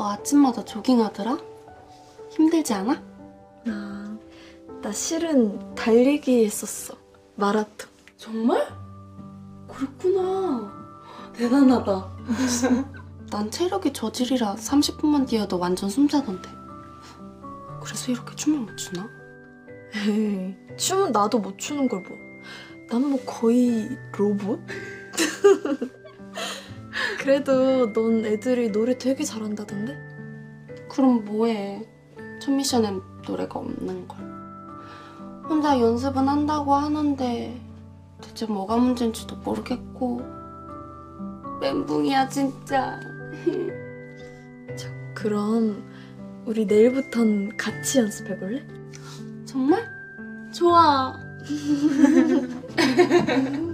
너 아침마다 조깅하더라? 힘들지 않아? 나, 나 실은 달리기 했었어. 마라톤. 정말? 그렇구나. 대단하다. 난 체력이 저질이라 30분만 뛰어도 완전 숨차던데. 그래서 이렇게 춤을 못 추나? 에이, 춤은 나도 못 추는 걸 뭐. 난뭐 거의 로봇? 그래도 넌 애들이 노래 되게 잘한다던데? 그럼 뭐해? 첫 미션엔 노래가 없는 걸. 혼자 연습은 한다고 하는데 대체 뭐가 문제인지도 모르겠고 멘붕이야 진짜. 그럼 우리 내일부턴 같이 연습해볼래? 정말? 좋아.